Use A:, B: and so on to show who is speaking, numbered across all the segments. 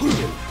A: Don't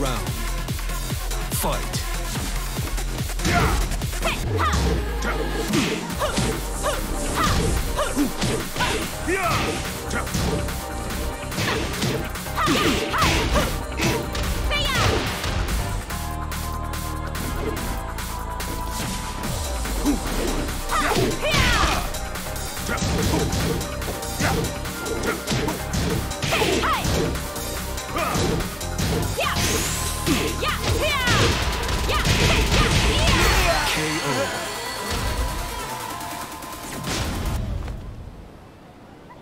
B: round. Fight. KO.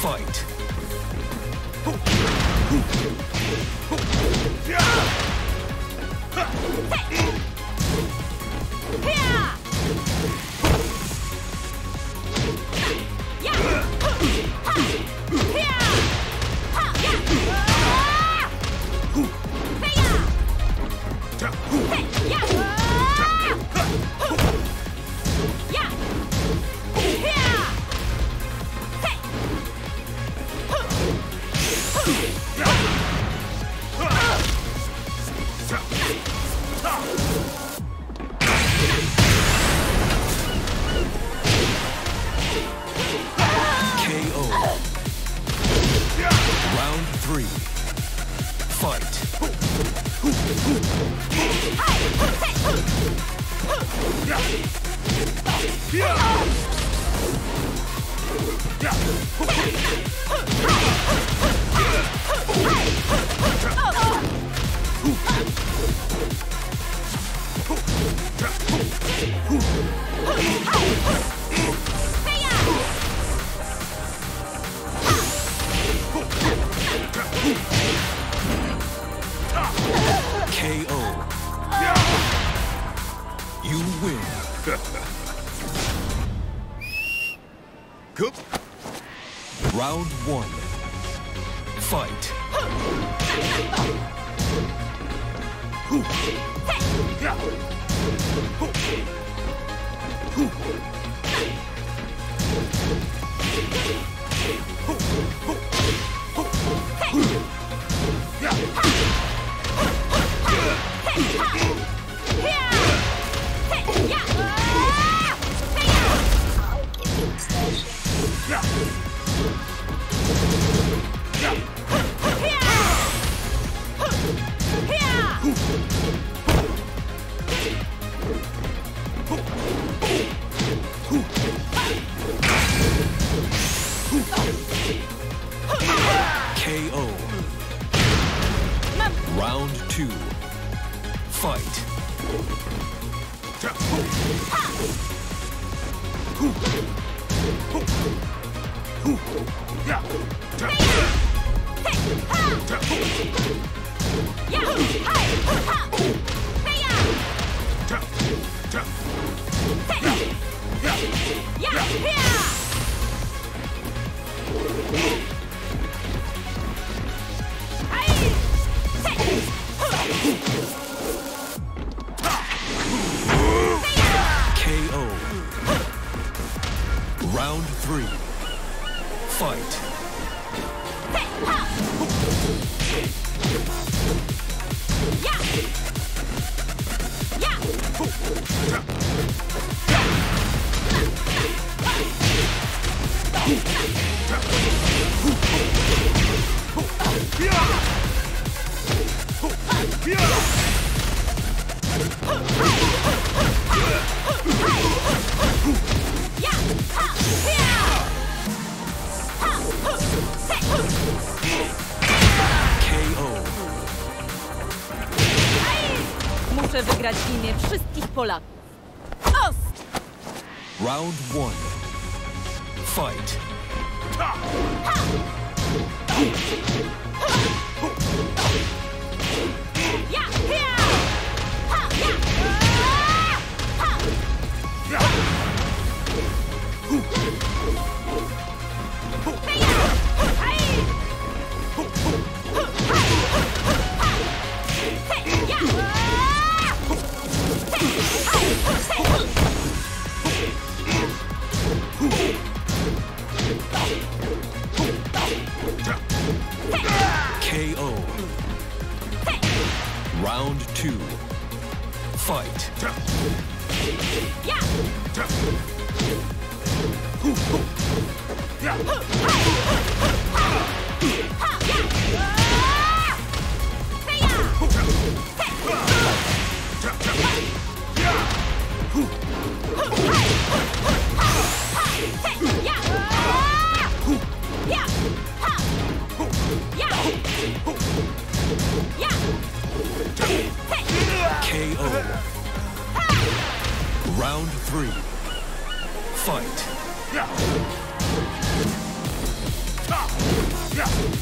B: Fight. KO round three. Fight. Round three. Fight. KO.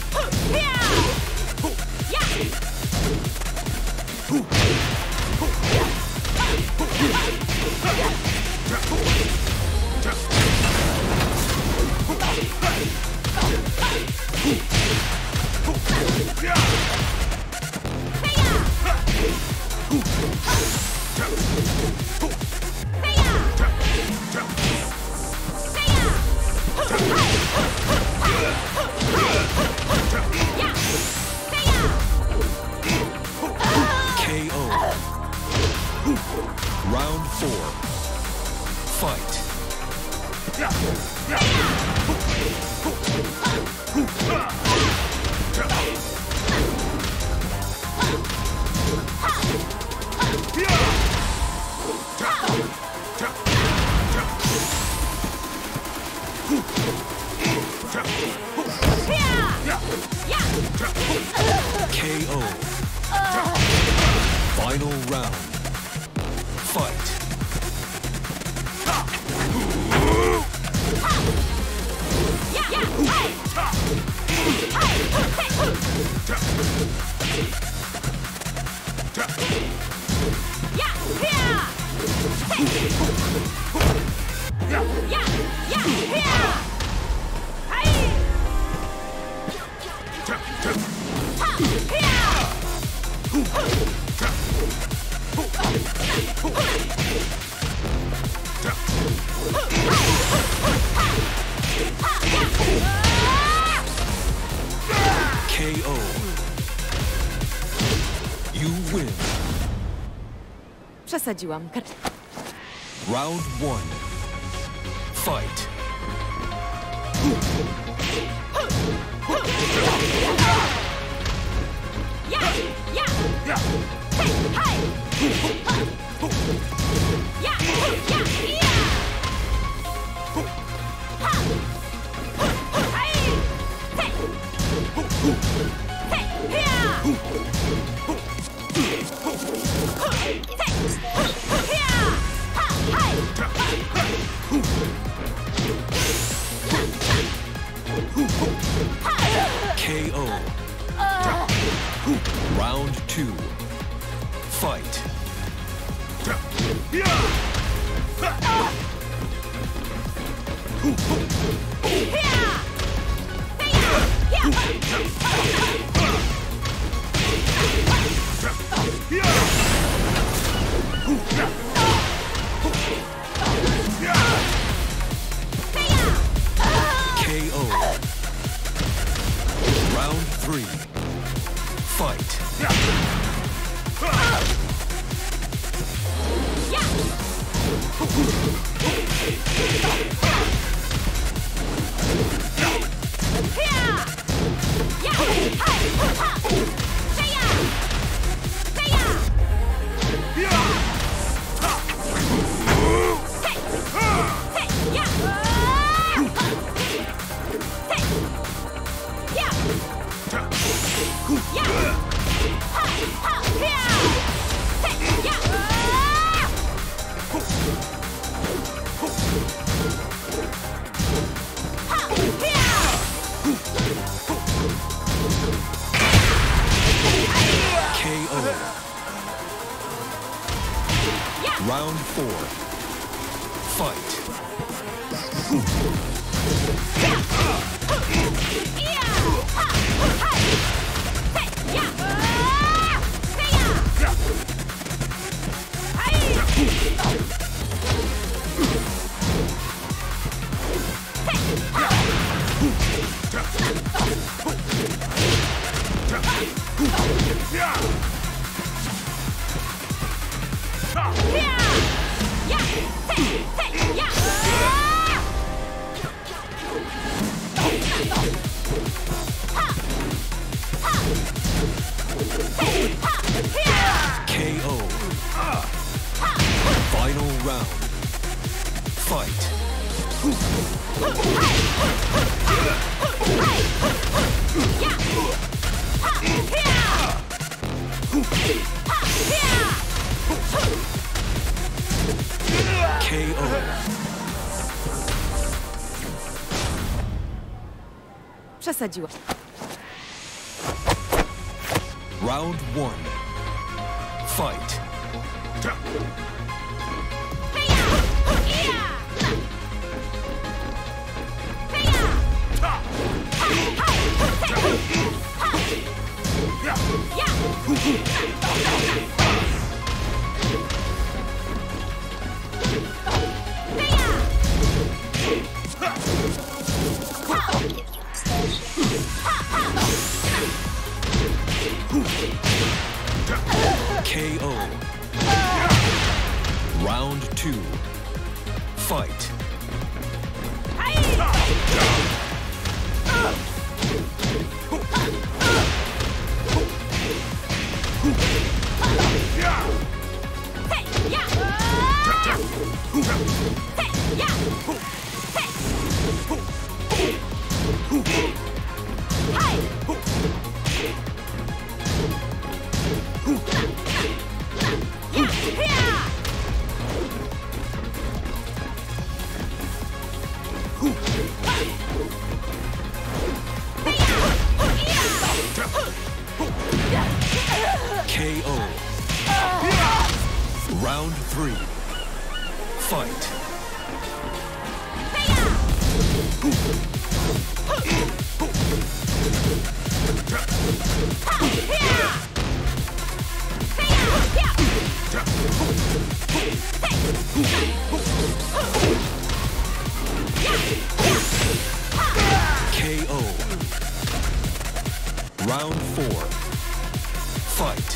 C: Przesadziłam.
B: Round one. Fight. KO. Uh.
C: Przesadziłam.
B: Round one. Fight. KO. Round four. Fight.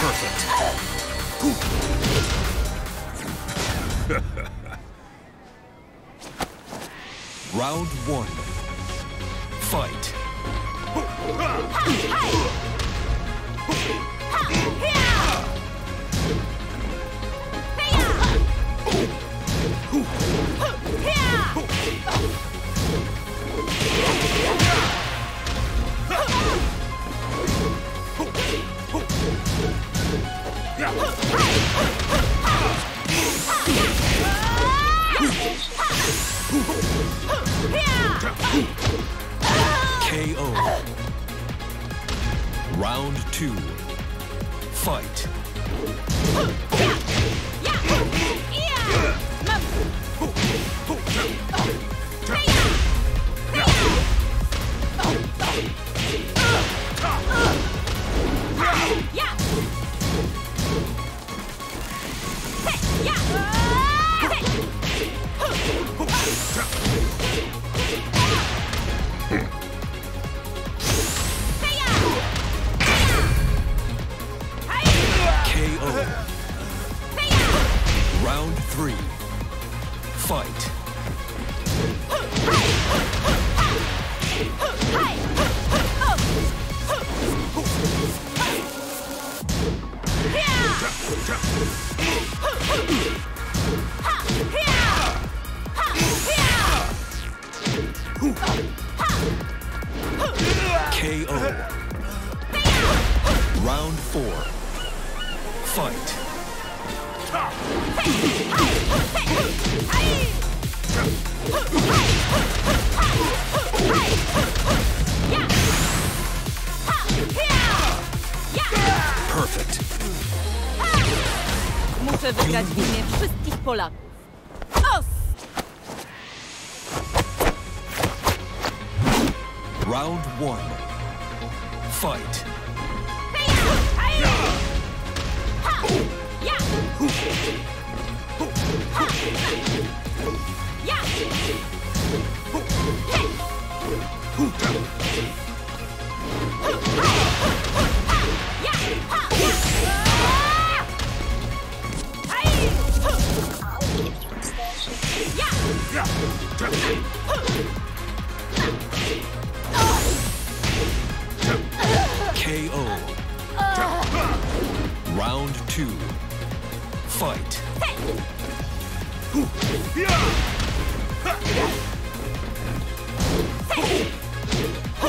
B: Perfect. Round one. KO. Round four. Fight. Perfect.
C: Muszę wygrać w imię wszystkich Polaków.
B: KO.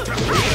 B: KO.